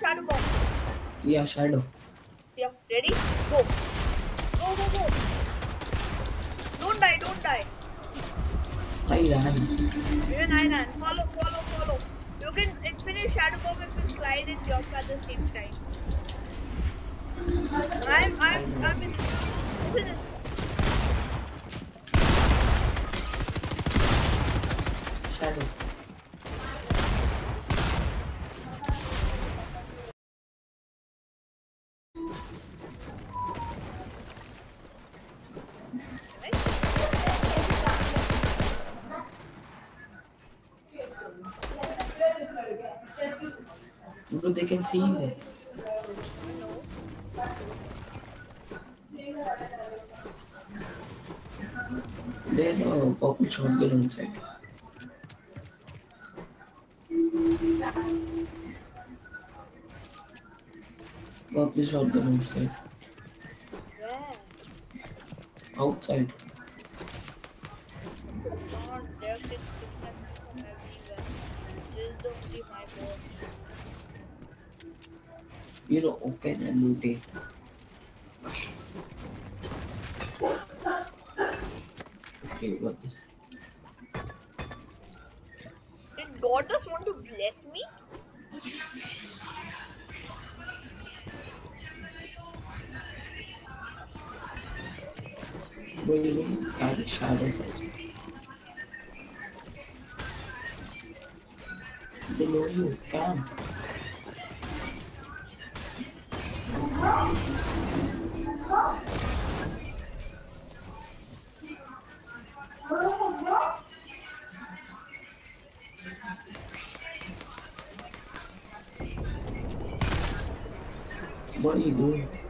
shadow bomb. Yeah, shadow. Yeah, ready? Go. Go, go, go. Don't die, don't die. I ran. Even I ran. Follow, follow, follow. You can finish shadow bomb if you slide and jump at the same time. I'm, I'm, I'm in. This is Shadow. Bro, they can see you. There's a purple shotgun inside. Purple shotgun outside. where? Outside. God, there's just different from everywhere. This is the only my. You know, open and loot it. Okay, you got this. Did God just want to bless me? 100 Below you, camp. What are you doing?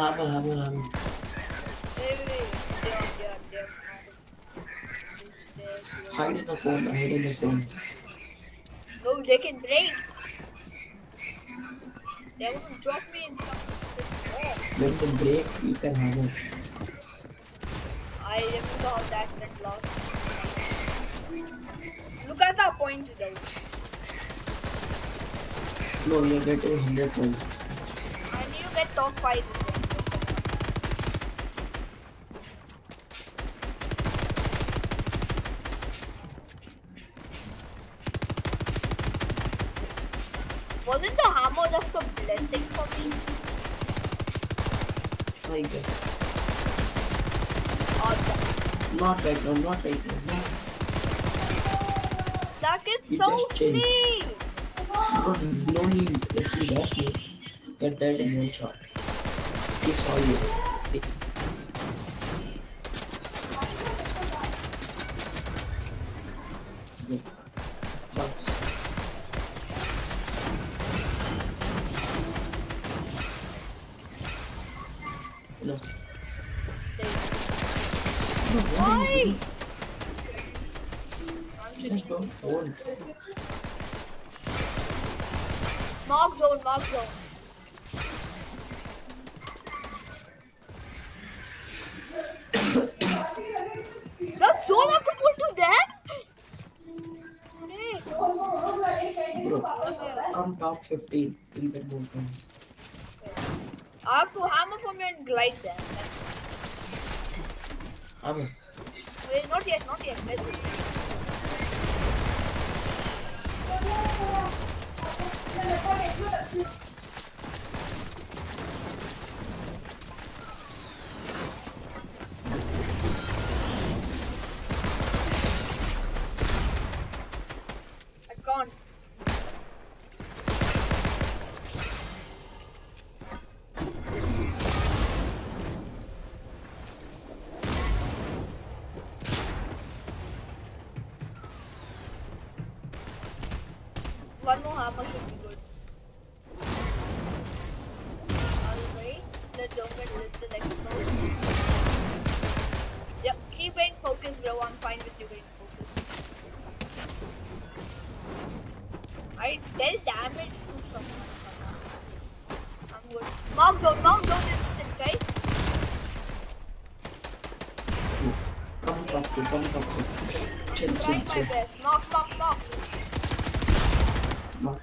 Hammer, hammer, hammer. Wait, wait, wait. They're, they're, they're not. Hide in the phone, hide in the phone. No, they can break. They want to drop me in something. When they break, you can hammer. I remember how that went last. Look at the points though. No, you're getting 100 points. I need to get top 5 Wasn't the hammer just a blessing for me? I guess. Awesome. Not right now, not right now. No. That is You so sweet. No, no need. If you rush me, get dead in one shot. He saw you. See. Go. Why? Just don't hold. Mark zone, mark zone. That zone have to pull to them? Bro, come top 15. We'll get more points. I have to hammer from you and glide them. Abi. North yes, north yes. Let's one more hammer should be good. Alright, let's don't get little exposed. Yep, keep being focused, bro. I'm fine with you being focused. I dealt damage to someone. I'm good. Knock down, knock down instant, guys. Come to, come. Chill, chill, Trying my best. Knock, knock, knock. Knock